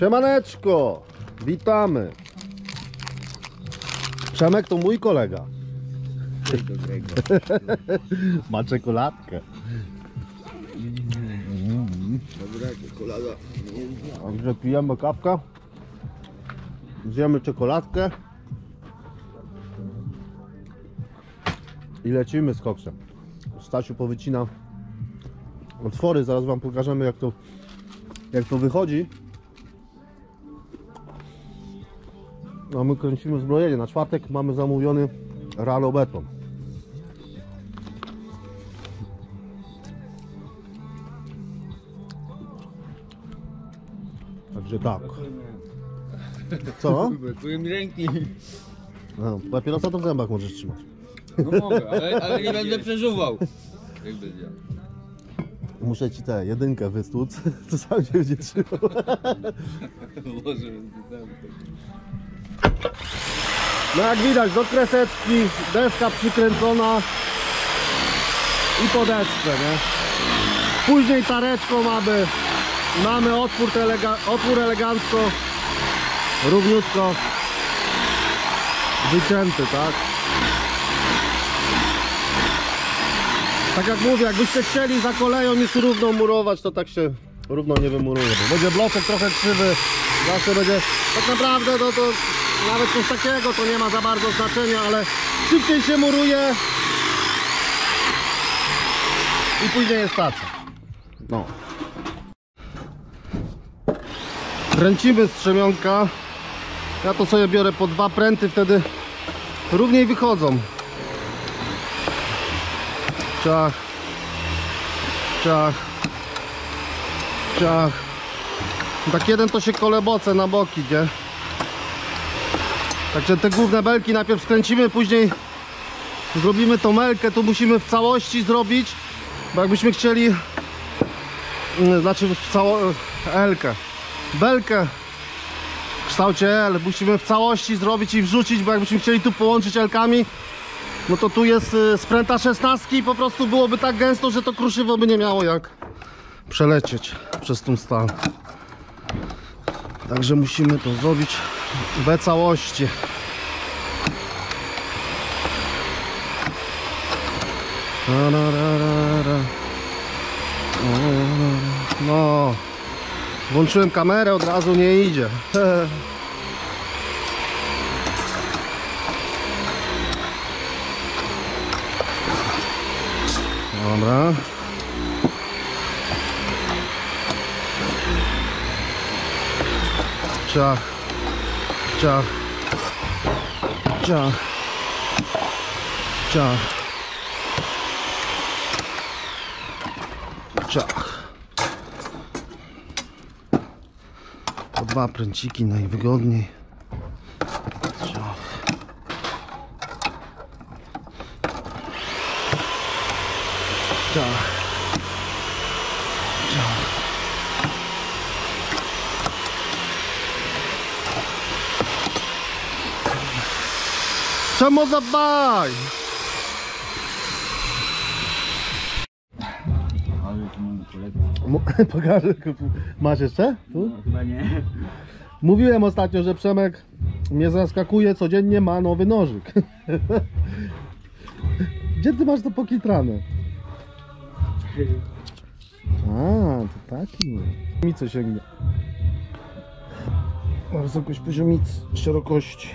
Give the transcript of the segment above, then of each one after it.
Siemaneczko, witamy. Przemek to mój kolega. Ma czekoladkę. Dobra, czekolada. Także pijemy kawkę. Zjemy czekoladkę. I lecimy z koksem. Stasiu powycina otwory, zaraz wam pokażemy jak to, jak to wychodzi. No my kręcimy zbrojenie. Na czwartek mamy zamówiony rano beton. Także tak. Co? Brakuje mi ręki. No, papierosa to w zębach możesz trzymać. No mogę, ale, ale nie będę przeżuwał. Jak będzie. Muszę ci tę jedynkę wystłuc, to sam się będzie trzymał. Tam. No jak widać, do kreseczki, deska przykręcona i po desce, nie? Później tareczką mamy, mamy otwór, elega, otwór elegancko, równiutko wycięty, tak? Tak jak mówię, jakbyście chcieli za koleją nic równo murować, to tak się równo nie wymuruje. Bo będzie bloczek trochę krzywy, zawsze będzie, tak naprawdę no to nawet coś takiego to nie ma za bardzo znaczenia, ale szybciej się muruje i później jest stacja. No. Kręcimy strzemionka. Ja to sobie biorę po dwa pręty, wtedy równiej wychodzą. Ciach. Ciach. Ciach. Tak jeden to się koleboce na boki, nie? Także te główne belki najpierw skręcimy, później zrobimy tą melkę, tu musimy w całości zrobić, bo jakbyśmy chcieli, mm, znaczy w cało, Elkę, belkę w kształcie L, musimy w całości zrobić i wrzucić, bo jakbyśmy chcieli tu połączyć Elkami, no to tu jest y, spręta 16 i po prostu byłoby tak gęsto, że to kruszywo by nie miało jak przelecieć przez tą stal. Także musimy to zrobić we całości. No, włączyłem kamerę, od razu nie idzie. Dobra. Ciach. Ciach. Ciach. Ciach. Ciach. Po dwa pręciki najwygodniej. Ciach. Ciach. Czemu zabaj? Ale tu mam kolekcję. Mu- Pokażę. Masz jeszcze? Tu? No, chyba nie. Mówiłem ostatnio, że Przemek mnie zaskakuje, codziennie ma nowy nożyk. Gdzie ty masz to pokitrane? A, to taki. Mi co sięgnie. Na wysokość poziomicy, szerokości.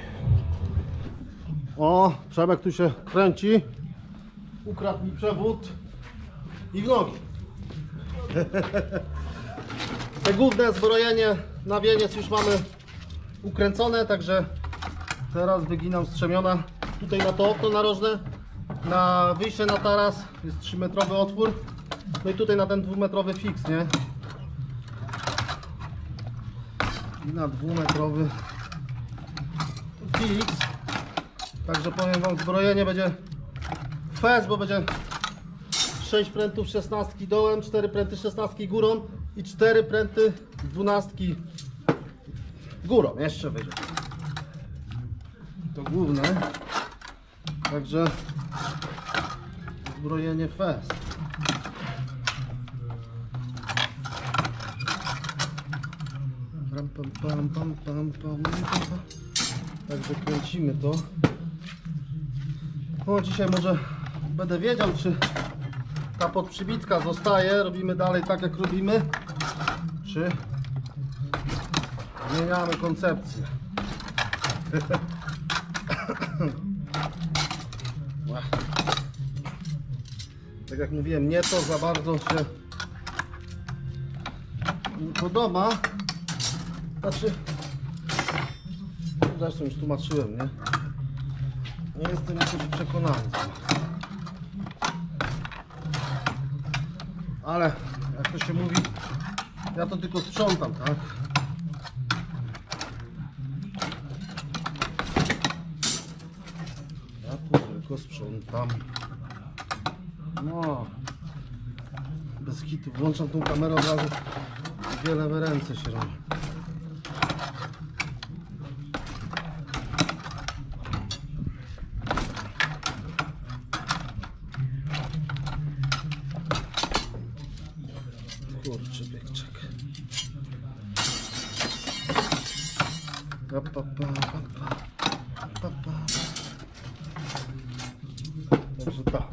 O, Przemek tu się kręci. Ukradł mi przewód i w nogi. Te główne zbrojenie na wieniec już mamy ukręcone, także teraz wyginam strzemiona tutaj na to okno narożne. Na wyjście na taras jest 3 metrowy otwór. No i tutaj na ten dwumetrowy fix, nie? I na dwumetrowy fix. Także powiem wam, zbrojenie będzie fest, bo będzie 6 prętów 16 dołem, 4 pręty 16 górą i 4 pręty 12 górą. Jeszcze wyżej. To główne. Także zbrojenie fest. Pam, pam, pam, pam, pam, pam, pam. Także kręcimy to. No dzisiaj może będę wiedział, czy ta podprzybitka zostaje. Robimy dalej tak, jak robimy. Czy zmieniamy koncepcję. Tak jak mówiłem, mnie to za bardzo się nie podoba. Znaczy, zresztą już tłumaczyłem, nie? Nie jestem jakoś przekonany. Ale, jak to się mówi, ja to tylko sprzątam, tak? Ja tu tylko sprzątam. No. Bez kitu. Włączam tą kamerę od razu. Wiele ręce się robi. 不知道。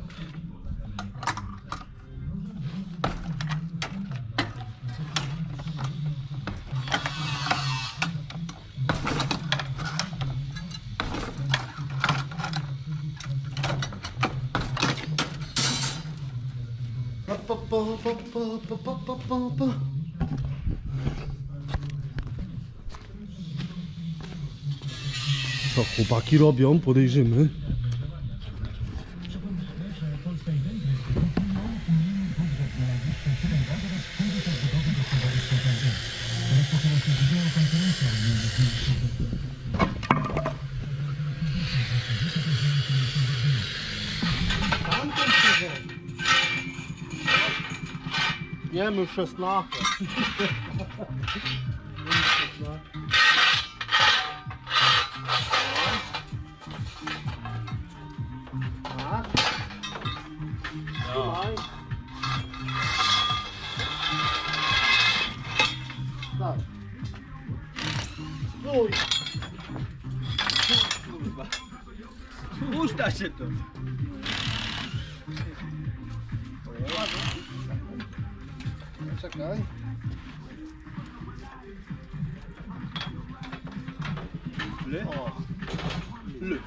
不不不不不不不不不。Co chłopaki robią? Podejrzymy. Nie, my 16. Puta. Essa. Le. Oh. Le.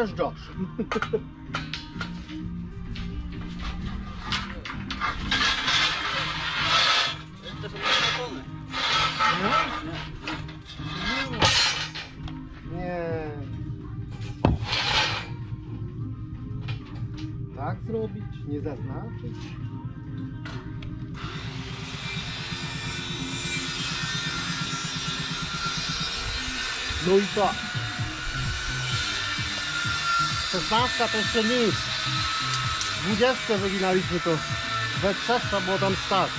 Naznaczone. Nie. Tak zrobić? Nie zaznaczyć? No i tak. 16 to jeszcze nic. 20 wyginaliśmy to. We trzech trzeba było tam stać.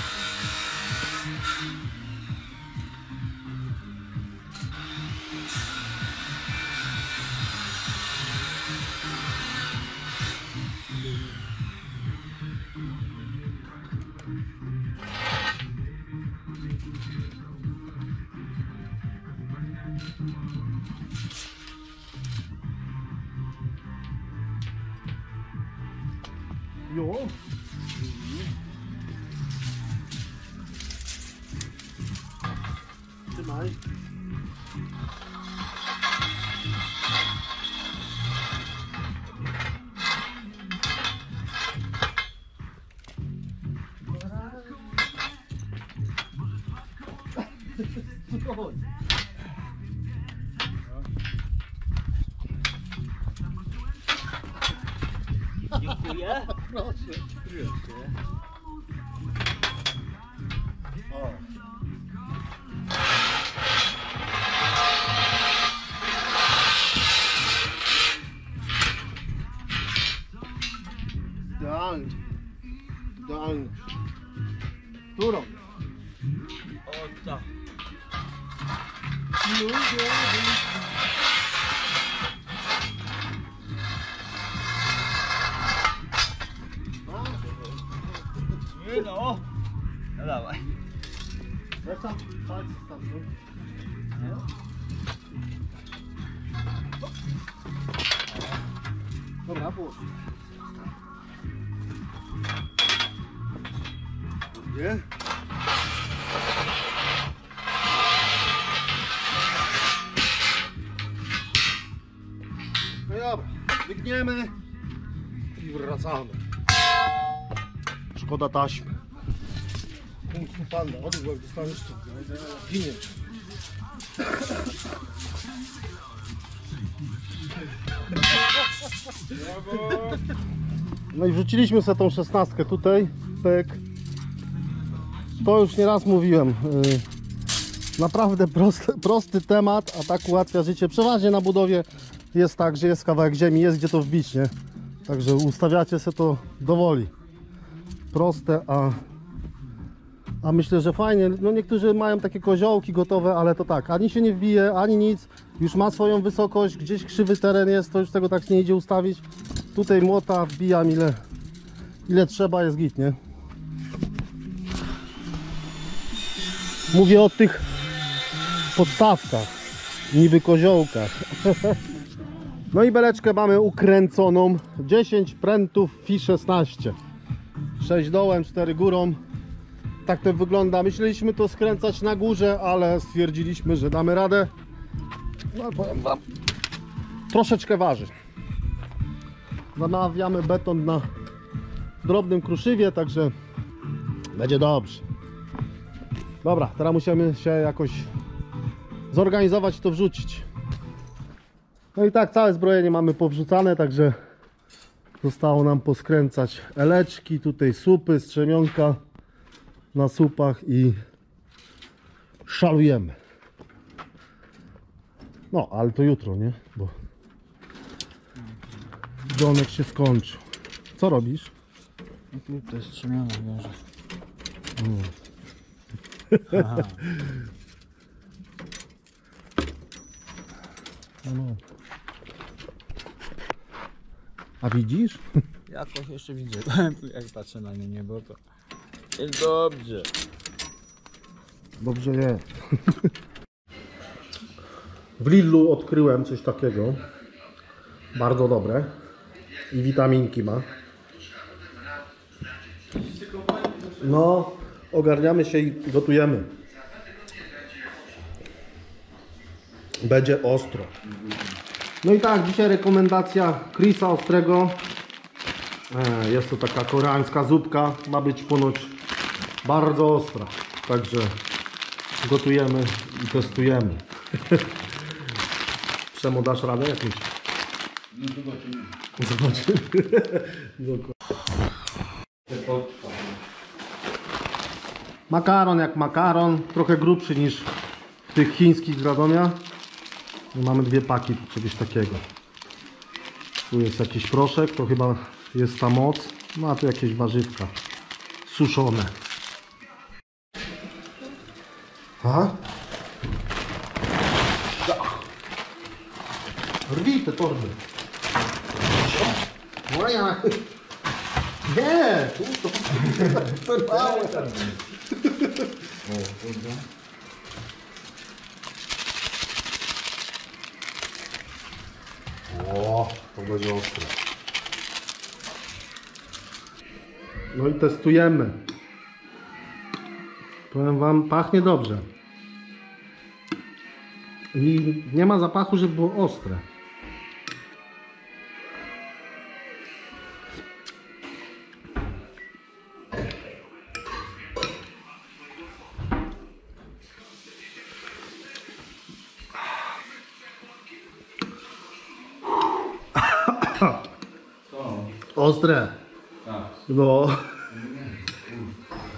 mate. Nie no. Dawaj. Jak tam? Tak, tam. Dobra, połóż. Nie? No dobra, wygniemy i wracamy. Szkoda taśmy. Kung Fu Panda, odwróć, jak dostaniesz to. Giniesz. No i wrzuciliśmy sobie tą szesnastkę tutaj, pyk. To już nieraz mówiłem. y, Naprawdę prosty, prosty temat, a tak ułatwia życie. Przeważnie na budowie jest tak, że jest kawałek ziemi, jest gdzie to wbić, nie? Także ustawiacie sobie to dowoli. Proste, a a myślę, że fajnie. No niektórzy mają takie koziołki gotowe, ale to tak, ani się nie wbije, ani nic. Już ma swoją wysokość, gdzieś krzywy teren jest, to już tego tak nie idzie ustawić. Tutaj młota wbijam ile, ile trzeba, jest git, nie? Mówię o tych podstawkach, niby koziołkach. No i beleczkę mamy ukręconą. 10 prętów FI 16. 6 dołem, 4 górą tak to wygląda. Myśleliśmy to skręcać na górze, ale stwierdziliśmy, że damy radę. No powiem wam, troszeczkę waży. Zamawiamy beton na drobnym kruszywie, także będzie dobrze. Dobra, teraz musimy się jakoś zorganizować to wrzucić. No i tak, całe zbrojenie mamy powrzucane, także zostało nam poskręcać eleczki, tutaj supy, strzemionka na słupach i szalujemy. No, ale to jutro, nie? Bo dzwonek się skończył. Co robisz? Tu to jest strzemiona może. No. A widzisz? Jakoś jeszcze widzę. Jak patrzę na nie, bo to dobrze. Dobrze jest. W Lidlu odkryłem coś takiego. Bardzo dobre. I witaminki ma. No, ogarniamy się i gotujemy. Będzie ostro. No i tak, dzisiaj rekomendacja Chrisa Ostrego. E, Jest to taka koreańska zupka. Ma być ponoć bardzo ostra. Także gotujemy i testujemy. Przemo dasz radę jakąś? No zobaczymy. Zobaczymy. Dokładnie. Makaron jak makaron, trochę grubszy niż w tych chińskich z Radomia. I mamy dwie paki czegoś takiego. Tu jest jakiś proszek, to chyba jest ta moc. No a tu jakieś warzywka suszone. Aha. Rwij te torby. Moja. Nie, tu to Przerwałem. O, to będzie ostre. No i testujemy. Powiem wam, pachnie dobrze. I nie ma zapachu, żeby było ostre. Ostre. Tak. No.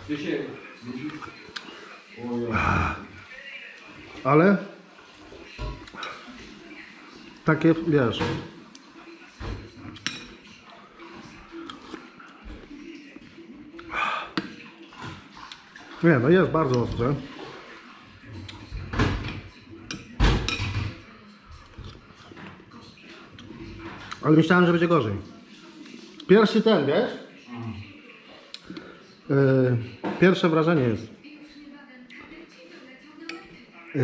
Ty się... Ale takie, wiesz, Nie, no jest bardzo ostre. Ale myślałem, że będzie gorzej. Pierwszy ten, wiesz? Yy, pierwsze wrażenie jest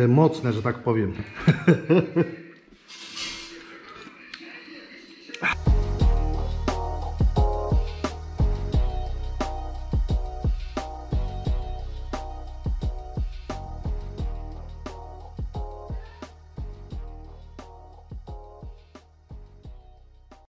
mocne, że tak powiem.